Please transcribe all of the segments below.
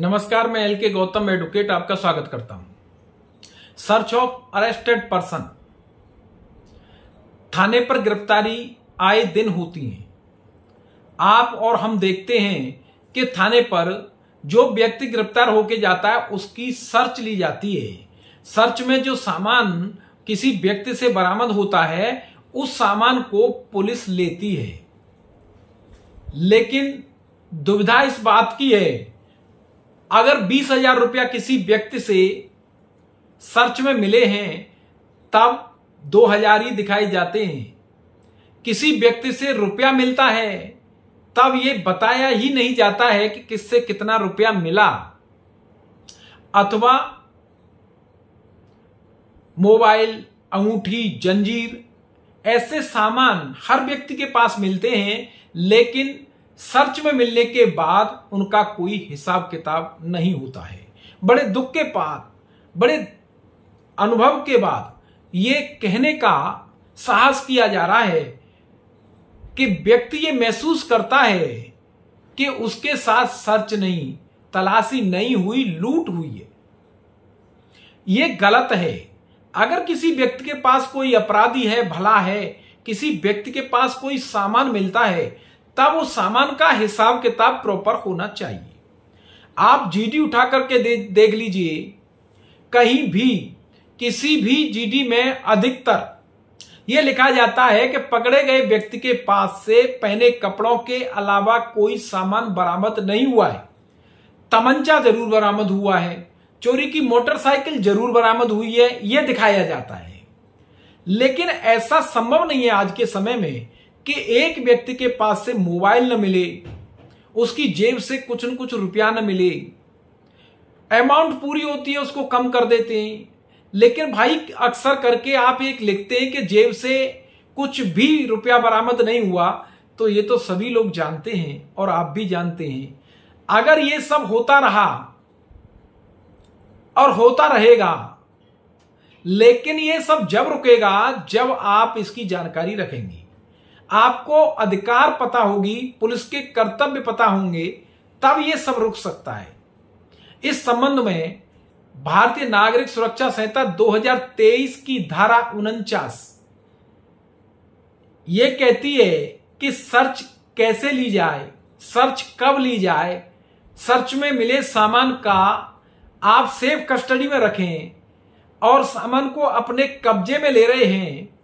नमस्कार, मैं एल के गौतम एडवोकेट आपका स्वागत करता हूँ। सर्च ऑफ़ अरेस्टेड पर्सन थाने पर गिरफ्तारी आए दिन होती है। आप और हम देखते हैं कि थाने पर जो व्यक्ति गिरफ़्तार होके जाता है, उसकी सर्च ली जाती है। सर्च में जो सामान किसी व्यक्ति से बरामद होता है, उस सामान को पुलिस लेती है। लेकिन दुविधा इस बात की है अगर बीस हज़ार रुपया किसी व्यक्ति से सर्च में मिले हैं, तब दो हज़ार ही दिखाई जाते हैं। किसी व्यक्ति से रुपया मिलता है, तब यह बताया ही नहीं जाता है कि किससे कितना रुपया मिला। अथवा मोबाइल, अंगूठी, जंजीर, ऐसे सामान हर व्यक्ति के पास मिलते हैं, लेकिन सर्च में मिलने के बाद उनका कोई हिसाब किताब नहीं होता है। बड़े दुख के बाद, बड़े अनुभव के बाद ये कहने का साहस किया जा रहा है कि व्यक्ति ये महसूस करता है कि उसके साथ सर्च नहीं, तलाशी नहीं हुई, लूट हुई है। ये गलत है। अगर किसी व्यक्ति के पास कोई अपराधी है, भला है, किसी व्यक्ति के पास कोई सामान मिलता है तब उस सामान का हिसाब किताब प्रॉपर होना चाहिए। आप जीडी उठा करके दे, देख लीजिए। कहीं भी किसी भी जीडी में अधिकतर यह लिखा जाता है कि पकड़े गए व्यक्ति के पास से पहने कपड़ों के अलावा कोई सामान बरामद नहीं हुआ है। तमंचा ज़रूर बरामद हुआ है। चोरी की मोटरसाइकिल ज़रूर बरामद हुई है यह दिखाया जाता है। लेकिन ऐसा संभव नहीं है आज के समय में कि एक व्यक्ति के पास से मोबाइल न मिले, उसकी जेब से कुछ न कुछ रुपया न मिले। अमाउंट पूरी होती है, उसको कम कर देते हैं। लेकिन भाई, अक्सर करके आप एक लिखते हैं कि जेब से कुछ भी रुपया बरामद नहीं हुआ तो ये तो सभी लोग जानते हैं और आप भी जानते हैं। अगर ये सब होता रहा और होता रहेगा, लेकिन ये सब जब रुकेगा, जब आप इसकी जानकारी रखेंगे। आपको अधिकार पता होगी, पुलिस के कर्तव्य पता होंगे, तब ये सब रुक सकता है। इस संबंध में भारतीय नागरिक सुरक्षा संहिता 2023 की धारा उनचास ये कहती है कि सर्च कैसे ली जाए, सर्च कब ली जाए, सर्च में मिले सामान का आप सेफ़ कस्टडी में रखें और सामान को अपने कब्जे में ले रहे हैं।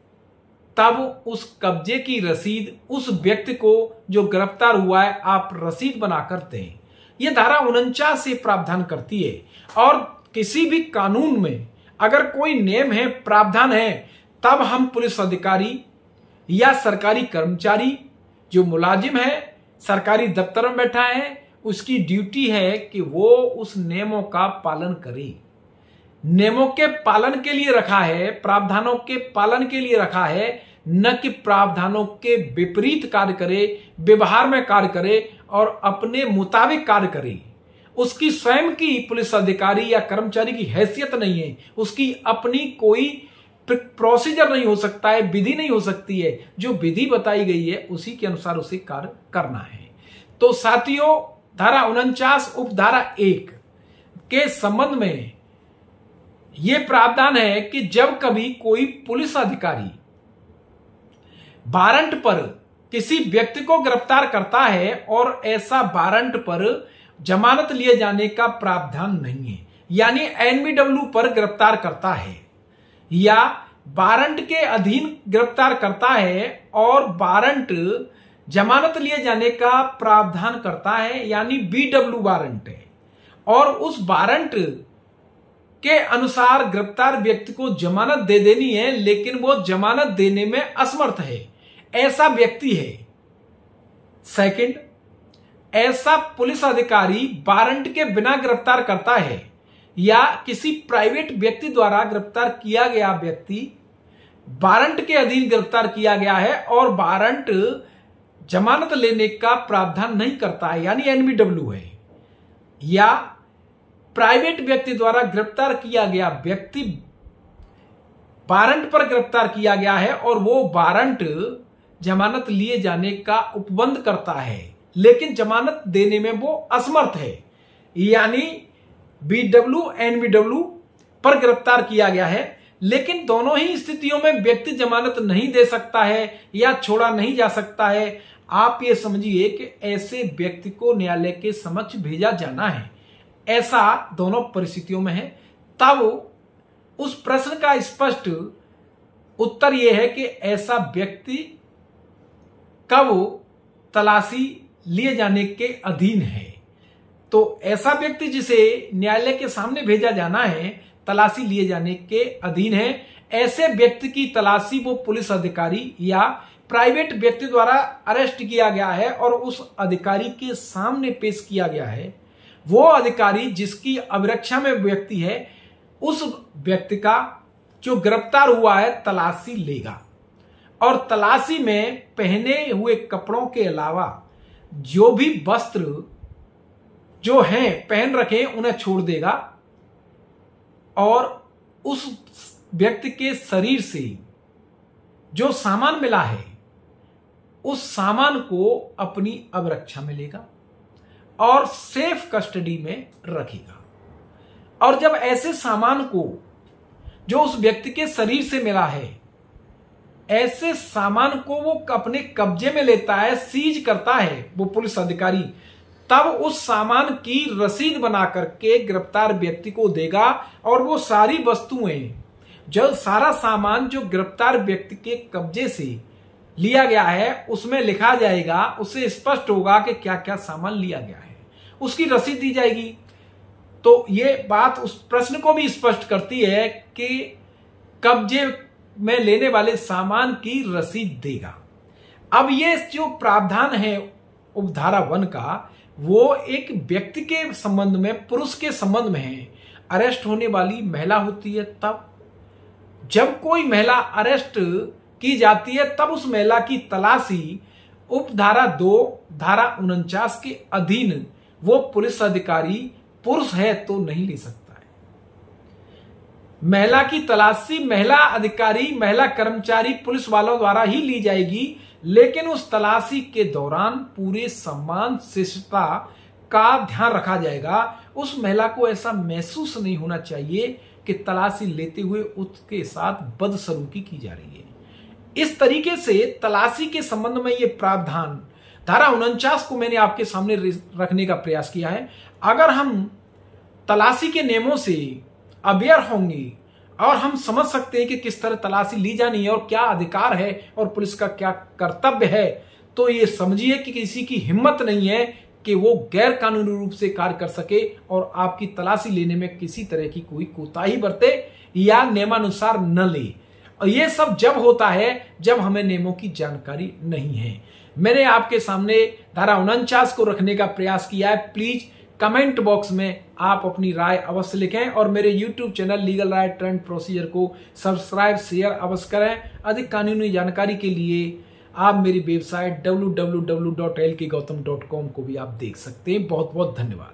तब उस कब्जे की रसीद उस व्यक्ति को जो गिरफ़्तार हुआ है, आप रसीद बनाकर दें। यह धारा उनचास से प्रावधान करती है। और किसी भी कानून में अगर कोई नियम है, प्रावधान है, तब हम पुलिस अधिकारी या सरकारी कर्मचारी जो मुलाजिम है, सरकारी दफ्तर में बैठा है, उसकी ड्यूटी है कि वो उस नियमों का पालन करे। नियमों के पालन के लिए रखा है, प्रावधानों के पालन के लिए रखा है, न कि प्रावधानों के विपरीत कार्य करे, व्यवहार में कार्य करे और अपने मुताबिक कार्य करे। उसकी स्वयं की पुलिस अधिकारी या कर्मचारी की हैसियत नहीं है। उसकी अपनी कोई प्रोसीजर नहीं हो सकता है, विधि नहीं हो सकती है। जो विधि बताई गई है, उसी के अनुसार उसे कार्य करना है। तो साथियों, धारा उनचास उपधारा एक के संबंध में यह प्रावधान है कि जब कभी कोई पुलिस अधिकारी वारंट पर किसी व्यक्ति को गिरफ़्तार करता है और ऐसा वारंट पर जमानत लिए जाने का प्रावधान नहीं है, यानी एनबीडब्ल्यू पर गिरफ़्तार करता है, या वारंट के अधीन गिरफ़्तार करता है और वारंट जमानत लिए जाने का प्रावधान करता है, यानी बीडब्ल्यू वारंट है, और उस वारंट के अनुसार गिरफ़्तार व्यक्ति को जमानत दे देनी है, लेकिन वो जमानत देने में असमर्थ है। ऐसा व्यक्ति है। सेकंड ऐसा पुलिस अधिकारी वारंट के बिना गिरफ़्तार करता है, या किसी प्राइवेट व्यक्ति द्वारा गिरफ़्तार किया गया व्यक्ति वारंट के अधीन गिरफ़्तार किया गया है और वारंट जमानत लेने का प्रावधान नहीं करता है, यानी एनबीडब्ल्यू है, या प्राइवेट व्यक्ति द्वारा गिरफ़्तार किया गया व्यक्ति वारंट पर गिरफ़्तार किया गया है और वो वारंट जमानत लिए जाने का उपबंध करता है, लेकिन जमानत देने में वो असमर्थ है। यानी बीडब्ल्यू एनबीडब्ल्यू पर गिरफ़्तार किया गया है, लेकिन दोनों ही स्थितियों में व्यक्ति जमानत नहीं दे सकता है या छोड़ा नहीं जा सकता है। आप ये समझिए कि ऐसे व्यक्ति को न्यायालय के समक्ष भेजा जाना है। ऐसा दोनों परिस्थितियों में है, तब उस प्रश्न का स्पष्ट उत्तर यह है कि ऐसा व्यक्ति कब तलाशी लिए जाने के अधीन है। तो ऐसा व्यक्ति जिसे न्यायालय के सामने भेजा जाना है, तलाशी लिए जाने के अधीन है, ऐसे व्यक्ति की तलाशी वो पुलिस अधिकारी या प्राइवेट व्यक्ति द्वारा अरेस्ट किया गया है और उस अधिकारी के सामने पेश किया गया है। वो अधिकारी जिसकी अभिरक्षा में व्यक्ति है, उस व्यक्ति का जो गिरफ़्तार हुआ है, तलाशी लेगा। और तलाशी में पहने हुए कपड़ों के अलावा जो भी वस्त्र जो हैं, पहन रखे उन्हें छोड़ देगा। और उस व्यक्ति के शरीर से जो सामान मिला है, उस सामान को अपनी अवरक्षा में लेगा। और सेफ़ कस्टडी में रखेगा। और जब ऐसे सामान को जो उस व्यक्ति के शरीर से मिला है, ऐसे सामान को वो अपने कब्जे में लेता है सीज करता है, वो पुलिस अधिकारी, तब उस सामान की रसीद बना करके गिरफ़्तार व्यक्ति को देगा और वो सारी वस्तुएँ जो सारा सामान जो गिरफ़्तार व्यक्ति के कब्जे से लिया गया है, उसमें लिखा जाएगा, उससे स्पष्ट होगा कि क्या क्या सामान लिया गया है। उसकी रसीद दी जाएगी। तो ये बात उस प्रश्न को भी स्पष्ट करती है कि कब्जे में लेने वाले सामान की रसीद देगा। अब ये जो प्रावधान है उपधारा वन का, वो एक व्यक्ति के संबंध में, पुरुष के संबंध में है। अरेस्ट होने वाली महिला होती है तब। जब कोई महिला अरेस्ट की जाती है, तब उस महिला की तलाशी उप धारा दो, धारा उनचास के अधीन वो पुलिस अधिकारी पुरुष है तो नहीं ले सकता है। महिला की तलाशी महिला अधिकारी, महिला कर्मचारी पुलिस वालों द्वारा ही ली जाएगी, लेकिन उस तलाशी के दौरान पूरे सम्मान शिष्टता का ध्यान रखा जाएगा। उस महिला को ऐसा महसूस नहीं होना चाहिए कि तलाशी लेते हुए उसके साथ बदसलूकी की जा रही है। इस तरीके से तलाशी के संबंध में ये प्रावधान, धारा उनचास को मैंने आपके सामने रखने का प्रयास किया है। अगर हम तलाशी के नियमों से अवेयर होंगे और हम समझ सकते हैं कि किस तरह तलाशी ली जानी है और क्या अधिकार है और पुलिस का क्या कर्तव्य है तो ये समझिए कि किसी की हिम्मत नहीं है कि वो गैर कानूनी रूप से कार्य कर सके और आपकी तलाशी लेने में किसी तरह की कोई कोताही बरते या नियमानुसार न ले। और ये सब जब होता है, जब हमें नियमों की जानकारी नहीं है। मैंने आपके सामने धारा उनचास को रखने का प्रयास किया है। प्लीज़ कमेंट बॉक्स में आप अपनी राय अवश्य लिखें और मेरे YouTube channel legal Rai trend procedure को सब्सक्राइब शेयर अवश्य करें। अधिक कानूनी जानकारी के लिए आप मेरी वेबसाइट www.lkgautam.com को भी आप देख सकते हैं। बहुत बहुत धन्यवाद।